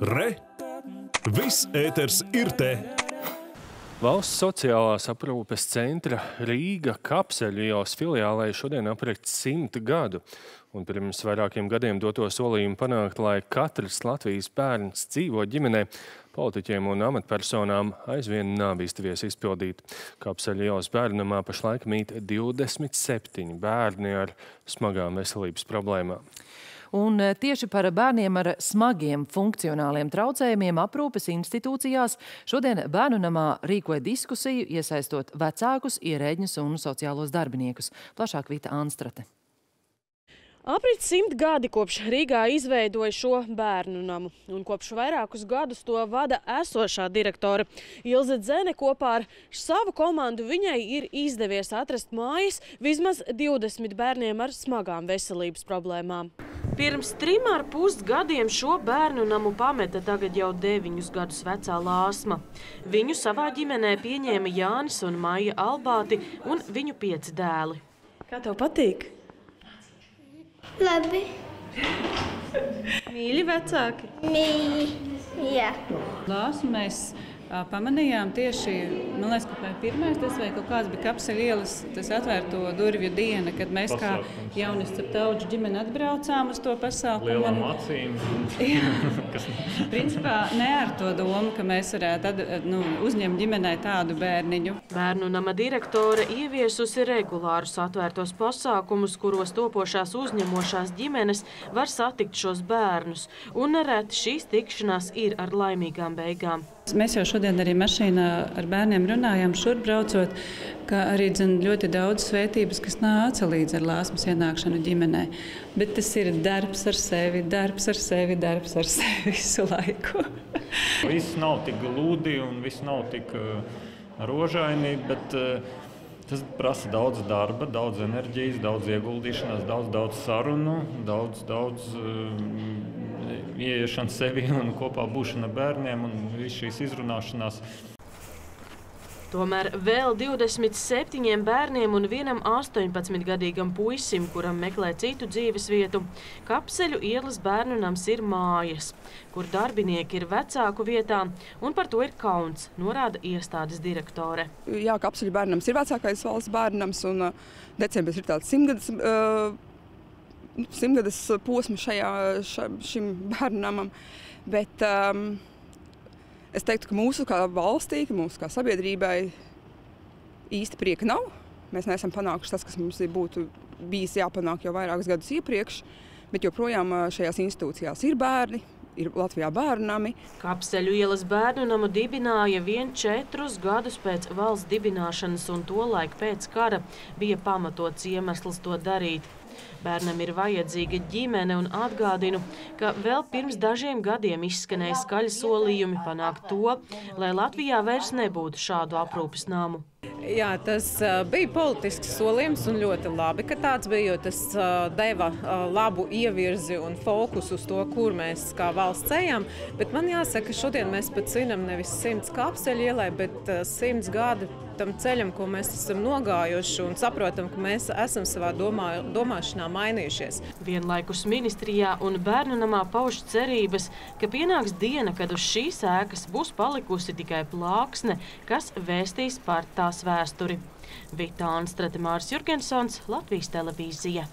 Re! Viss ēters ir te! Valsts sociālās aprūpes centra Rīga kapseļu ielas filiālē šodien aprit simt gadu, un pirms vairākiem gadiem doto solījumu panākt, lai katrs Latvijas bērns dzīvo ģimenē, politiķiem un amatpersonām aizvien nav izdevies izpildīt. Kapseļu ielas bērnamā pašlaik mīt 27 bērni ar smagām veselības problēmām. Un eh, tieši par bērniem ar smagiem funkcionāliem traucējumiem aprūpes institūcijās šodien bērnu namā rīkoja diskusiju, iesaistot vecākus, ierēģņus un sociālos darbiniekus. Plašāk Vita Anstrate. Aprit simt gadi kopš Rīgā izveidoja šo bērnu namu, un kopš vairākus gadus to vada esošā direktore Ilze Dzene. Kopā ar savu komandu viņai ir izdevies atrast mājas vismaz 20 bērniem ar smagām veselības problēmām. Pirms trim ar pus gadiem šo bērnu namu pameta tagad jau deviņus gadus vecā lāsma. Viņu savā ģimenē pieņēma Jānis un Maija Albāti un viņu pieci dēli. Kā tev patīk? Labi, Mīļi vecāki. mīļi. Jā. Ā, pamanījām tieši, man liekas, ka pirmais tas vai kaut kāds bija kapseļu ielas, tas atvērto durvju diena, kad mēs kā jaunis ap tauģu ģimeni atbraucām uz to pasākumu. lielām Un, acīm. Kas principā ne ar to domu, ka mēs varētu at, nu, uzņemt ģimenei tādu bērniņu. Bērnu nama direktore ieviesusi regulārus atvērtos pasākumus, kuros topošās uzņemošās ģimenes var satikt šos bērnus, un nereti šīs tikšanās ir ar laimīgām beigām. Mēs jau šodien arī mašīnā ar bērniem runājām, šurp braucot, ka arī dzen, ļoti daudz svētības, kas nāca līdz ar lāsmas ienākšanu ģimenē. Bet tas ir darbs ar sevi, darbs ar sevi, darbs ar sevi visu laiku. viss nav tik gludi un viss nav tik uh, rožaini, bet uh, tas prasa daudz darba, daudz enerģijas, daudz ieguldīšanās, daudz, daudz sarunu, daudz, daudz uh, ieiešanas sevi un kopā būšana bērniem un viss šīs izrunāšanās. Tomēr vēl 27 bērniem un vienam 18-gadīgam puisim, kuram meklē citu dzīves vietu, kapseļu ielas bērnu nams ir mājas, kur darbinieki ir vecāku vietā, un par to ir kauns, norāda iestādes direktore. Jā, kapsuļu bērnams ir vecākais valsts bērnams, un uh, decembris ir tāds simtgadus, uh, simtgadus posms šajā, ša, šim bērnamam. Bet um, es teiktu, ka mūsu kā valstī, ka mūsu kā sabiedrībai īsti prieka nav. Mēs neesam panākuši tas, kas mums būtu bijis jāpanāk jau vairākus gadus iepriekš, bet joprojām šajās institūcijās ir bērni. Ir Latvijā bērnami, Kapseļu ielas bērnu namu dibināja vien četrus gadus pēc valsts dibināšanas, un tolaik pēc kara bija pamatots iemesls to darīt. Bērnam ir vajadzīga ģimene un atgādinu, ka vēl pirms dažiem gadiem izskanēja skaļi solījumi panākt to, lai Latvijā vairs nebūtu šādu aprūpes namu. Jā, tas bija politisks solījums un ļoti labi, ka tāds bija, jo tas deva labu ievirzi un fokusu uz to, kur mēs kā valsts ejam. Bet man jāsaka, ka šodien mēs pat svinam nevis simts kapseļu ielai, bet simts gadu tam ceļam, ko mēs esam nogājuši un saprotam, ka mēs esam savā domā, domāšanā mainījušies. Vienlaikus ministrijā un bērnu namā pauž cerības, ka pienāks diena, kad uz šīs ēkas būs palikusi tikai plāksne, kas vēstīs par tās vēsturi. Vita Anstrate Mārs Jurgensons, Latvijas televīzija.